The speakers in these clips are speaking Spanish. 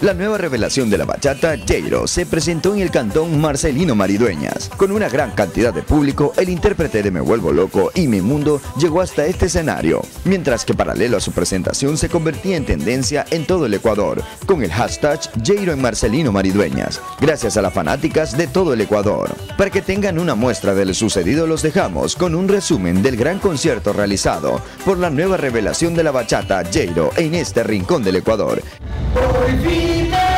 La nueva revelación de la bachata, Jairo, se presentó en el cantón Marcelino Maridueñas. Con una gran cantidad de público, el intérprete de Me Vuelvo Loco y Mi Mundo llegó hasta este escenario, mientras que paralelo a su presentación se convertía en tendencia en todo el Ecuador, con el hashtag Jairo en Marcelino Maridueñas, gracias a las fanáticas de todo el Ecuador. Para que tengan una muestra de lo sucedido, los dejamos con un resumen del gran concierto realizado por la nueva revelación de la bachata, Jairo, en este rincón del Ecuador. Happy birthday.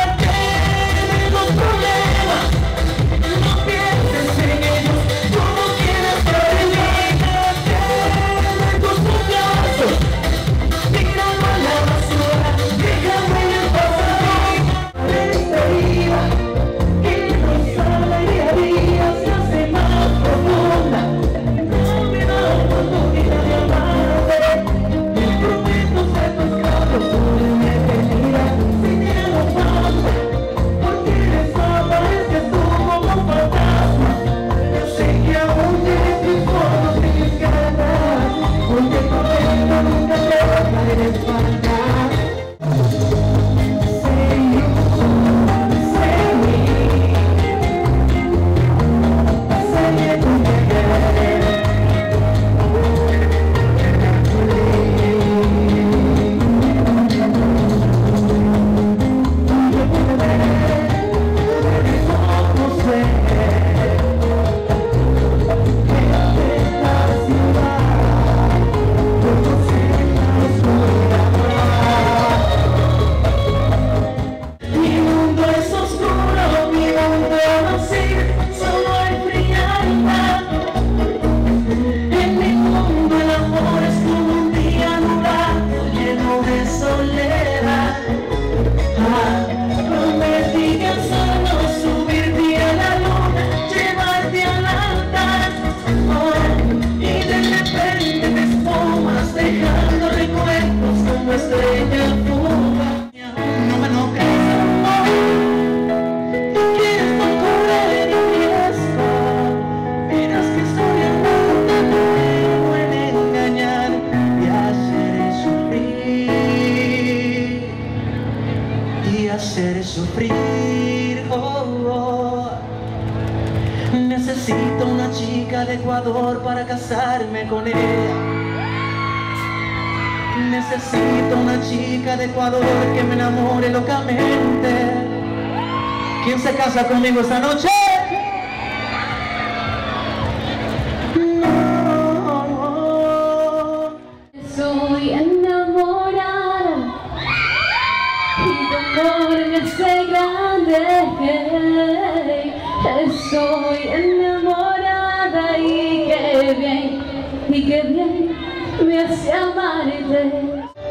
Necesito una chica de Ecuador para casarme con ella. Necesito una chica de Ecuador que me enamore locamente. ¿Quién se casa conmigo esta noche? Estoy enamorada y qué bien, y qué bien me hace amarte. Y el que te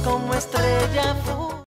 como estrella.